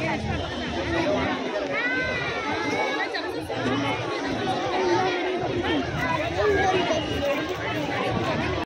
哎